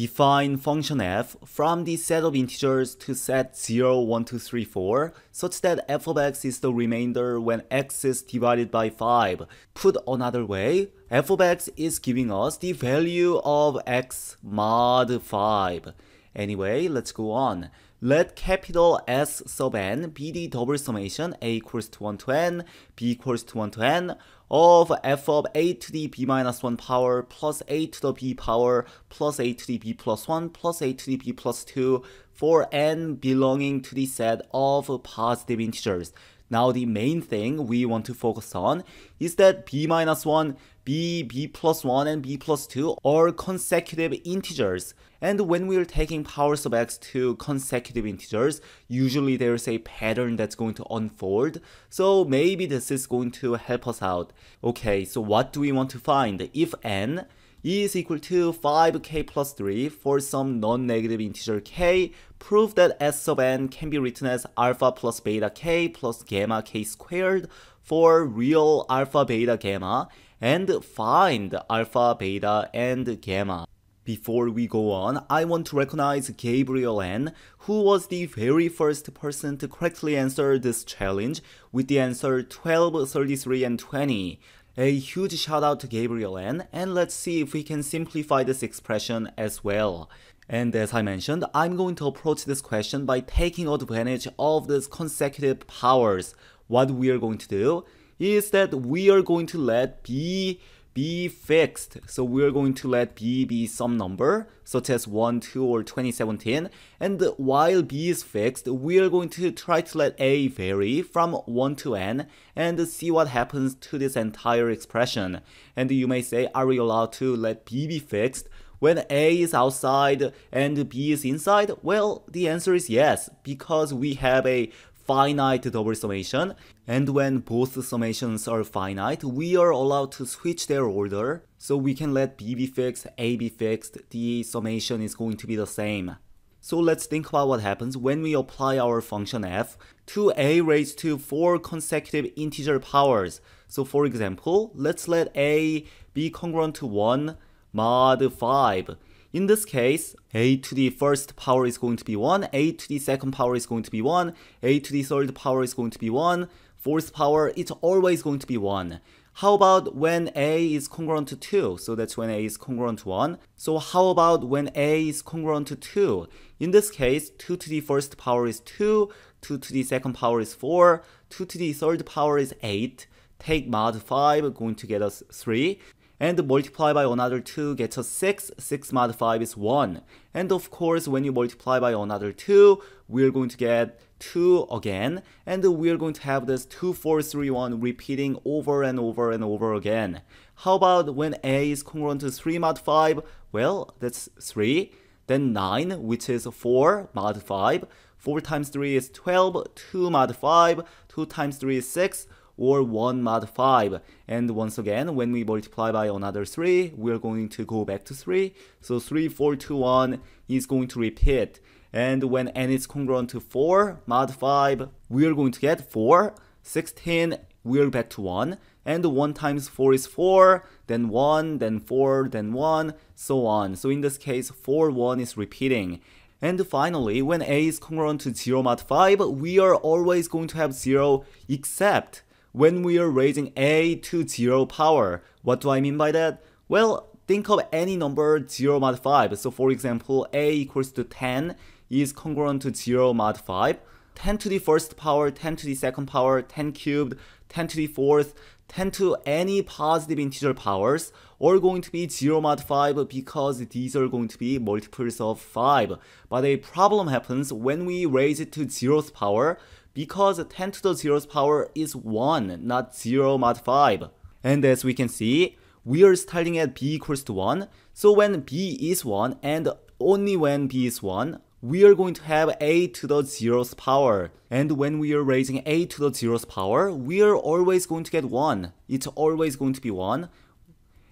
Define function f from the set of integers to set 0, 1, 2, 3, 4 such that f of x is the remainder when x is divided by 5. Put another way, f of x is giving us the value of x mod 5. Anyway, let's go on. Let capital S sub n be the double summation a equals to 1 to n, b equals to 1 to n of f of a to the b minus 1 power plus a to the b power plus a to the b plus 1 plus a to the b plus 2 for n belonging to the set of positive integers. Now the main thing we want to focus on is that b minus 1, b, b plus 1, and b plus 2 are consecutive integers. And when we're taking powers of x to consecutive integers, usually there's a pattern that's going to unfold. So maybe this is going to help us out. Okay, so what do we want to find? If n is equal to 5k plus 3 for some non-negative integer k, prove that s of n can be written as alpha plus beta k plus gamma k squared for real alpha, beta, gamma, and find alpha, beta, and gamma. Before we go on, I want to recognize Gabriel N, who was the very first person to correctly answer this challenge with the answer 12, 33, and 20. A huge shout out to Gabriel N, and let's see if we can simplify this expression as well. And as I mentioned, I'm going to approach this question by taking advantage of these consecutive powers. What we are going to do is that we are going to let B be fixed. So we're going to let b be some number, such as 1, 2, or 2017. And while b is fixed, we're going to try to let a vary from 1 to n and see what happens to this entire expression. And you may say, are we allowed to let b be fixed? when A is outside and B is inside? Well, the answer is yes, because we have a finite double summation, and when both summations are finite, we are allowed to switch their order, so we can let b be fixed, a be fixed, the summation is going to be the same. So let's think about what happens when we apply our function f to a raised to 4 consecutive integer powers. So for example, let's let a be congruent to 1 mod 5. In this case, a to the first power is going to be 1, a to the second power is going to be 1, a to the third power is going to be 1, fourth power, it's always going to be 1. How about when a is congruent to 2? So that's when a is congruent to 1. So how about when a is congruent to 2? In this case, 2 to the first power is 2, 2 to the second power is 4, 2 to the third power is 8. Take mod 5, going to get us 3 and multiply by another 2 gets us 6, 6 mod 5 is 1. And of course, when you multiply by another 2, we're going to get 2 again, and we're going to have this 2, 4, 3, 1 repeating over and over and over again. How about when a is congruent to 3 mod 5? Well, that's 3. Then 9, which is 4 mod 5. 4 times 3 is 12, 2 mod 5, 2 times 3 is 6, or 1 mod 5. And once again, when we multiply by another 3, we're going to go back to 3. So 3, 4, 2, 1 is going to repeat. And when n is congruent to 4 mod 5, we're going to get 4. 16, we're back to 1. And 1 times 4 is 4, then 1, then 4, then 1, so on. So in this case, 4, 1 is repeating. And finally, when a is congruent to 0 mod 5, we are always going to have 0 except when we are raising a to 0 power. What do I mean by that? Well, think of any number 0 mod 5. So for example, a equals to 10 is congruent to 0 mod 5. 10 to the first power, 10 to the second power, 10 cubed, 10 to the fourth, 10 to any positive integer powers are going to be 0 mod 5 because these are going to be multiples of 5. But a problem happens when we raise it to 0th power because 10 to the 0th power is 1, not 0 mod 5. And as we can see, we are starting at b equals to 1. So when b is 1 and only when b is 1, we are going to have a to the 0th power. And when we are raising a to the 0th power, we are always going to get 1. It's always going to be 1.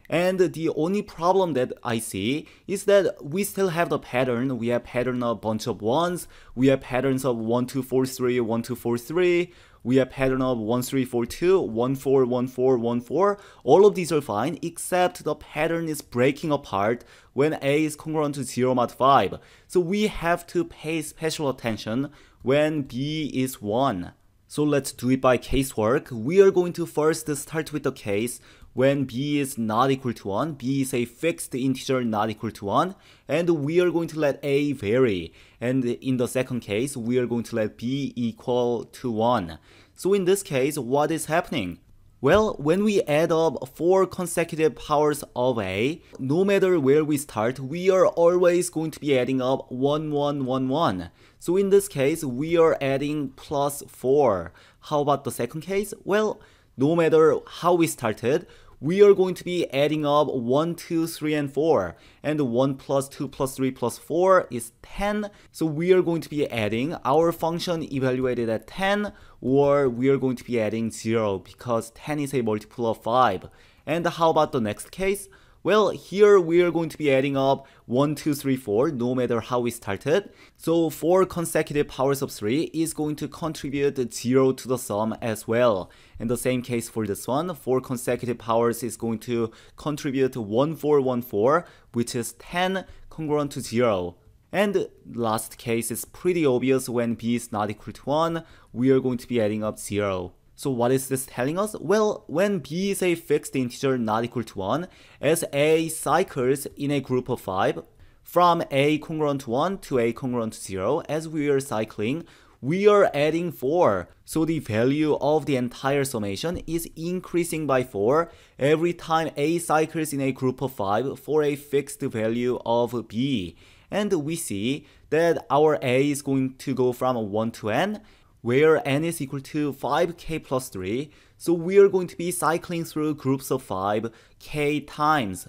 And the only problem that I see is that we still have the pattern. We have pattern of bunch of ones. We have patterns of 1, 2, 4, 3, 1, 2, 4, 3. We have pattern of 1, 3, 4, 2, 1, 4, 1, 4, 1, 4. All of these are fine except the pattern is breaking apart when A is congruent to 0 mod 5. So we have to pay special attention when B is 1. So let's do it by casework. We are going to first start with the case when b is not equal to 1, b is a fixed integer not equal to 1, and we are going to let a vary. And in the second case, we are going to let b equal to 1. So in this case, what is happening? Well, when we add up four consecutive powers of a, no matter where we start, we are always going to be adding up 1, 1, 1, 1. So in this case, we are adding plus 4. How about the second case? Well, no matter how we started, we are going to be adding up 1, 2, 3, and 4. And 1 plus 2 plus 3 plus 4 is 10. So we are going to be adding our function evaluated at 10, or we are going to be adding 0 because 10 is a multiple of 5. And how about the next case? Well, here we are going to be adding up 1, 2, 3, 4, no matter how we started. So 4 consecutive powers of 3 is going to contribute 0 to the sum as well. In the same case for this one, 4 consecutive powers is going to contribute 1, 4, 1, 4, which is 10 congruent to 0. And last case is pretty obvious when b is not equal to 1, we are going to be adding up 0. So what is this telling us? Well, when b is a fixed integer not equal to 1, as a cycles in a group of 5, from a congruent to 1 to a congruent to 0, as we are cycling, we are adding 4. So the value of the entire summation is increasing by 4 every time a cycles in a group of 5 for a fixed value of b. And we see that our a is going to go from 1 to n, where n is equal to 5k plus 3, so we are going to be cycling through groups of 5 k times.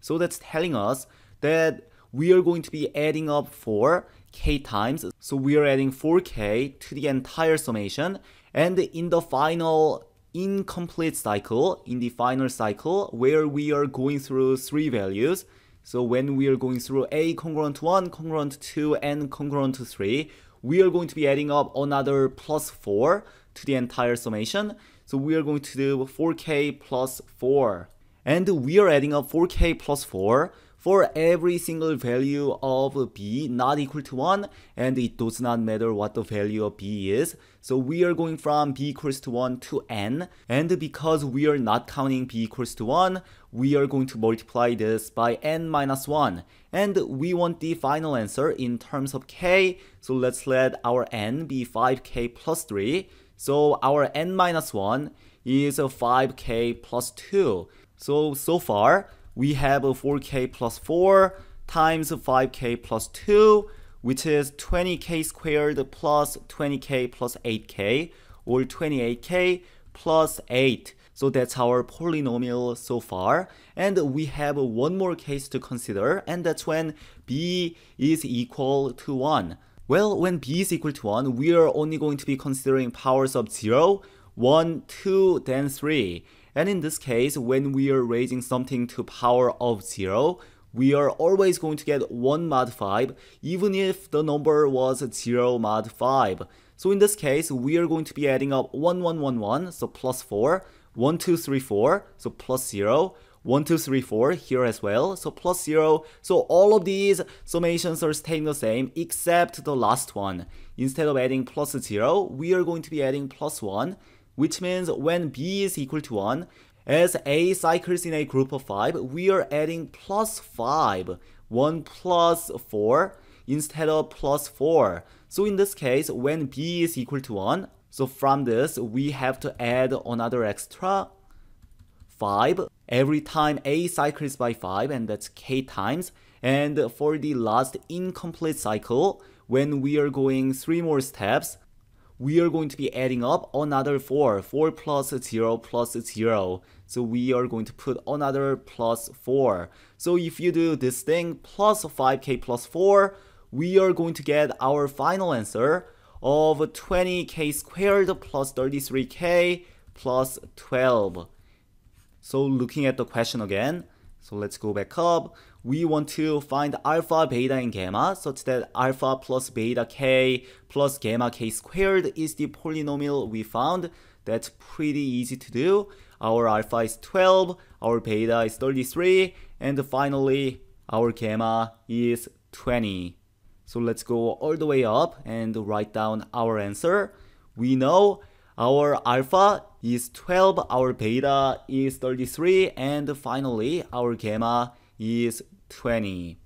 So that's telling us that we are going to be adding up 4 k times, so we are adding 4k to the entire summation, and in the final incomplete cycle, in the final cycle, where we are going through 3 values, so when we are going through a congruent 1, congruent 2, and congruent to 3, we are going to be adding up another plus 4 to the entire summation. So we are going to do 4k plus 4. And we are adding up 4k plus 4 for every single value of b not equal to 1 and it does not matter what the value of b is. So we are going from b equals to 1 to n and because we are not counting b equals to 1 we are going to multiply this by n minus 1 and we want the final answer in terms of k. So let's let our n be 5k plus 3 so our n minus 1 is 5k plus 2 so so far we have a 4k plus 4 times 5k plus 2, which is 20k squared plus 20k plus 8k, or 28k plus 8. So that's our polynomial so far. And we have one more case to consider, and that's when b is equal to 1. Well, when b is equal to 1, we are only going to be considering powers of 0, 1, 2, then 3. And in this case, when we are raising something to power of 0, we are always going to get 1 mod 5 even if the number was 0 mod 5. So in this case, we are going to be adding up 1, 1, 1, 1, so plus 4, 1, 2, 3, 4, so plus 0, 1, 2, 3, 4 here as well, so plus 0. So all of these summations are staying the same except the last one. Instead of adding plus 0, we are going to be adding plus 1 which means when b is equal to 1, as a cycles in a group of 5, we are adding plus 5, 1 plus 4, instead of plus 4. So in this case, when b is equal to 1, so from this, we have to add another extra 5 every time a cycles by 5, and that's k times. And for the last incomplete cycle, when we are going 3 more steps, we are going to be adding up another 4. 4 plus 0 plus 0. So we are going to put another plus 4. So if you do this thing plus 5k plus 4, we are going to get our final answer of 20k squared plus 33k plus 12. So looking at the question again, so let's go back up. We want to find alpha, beta, and gamma such that alpha plus beta k plus gamma k squared is the polynomial we found. That's pretty easy to do. Our alpha is 12, our beta is 33, and finally our gamma is 20. So let's go all the way up and write down our answer. We know our alpha is 12, our beta is 33, and finally our gamma is 20.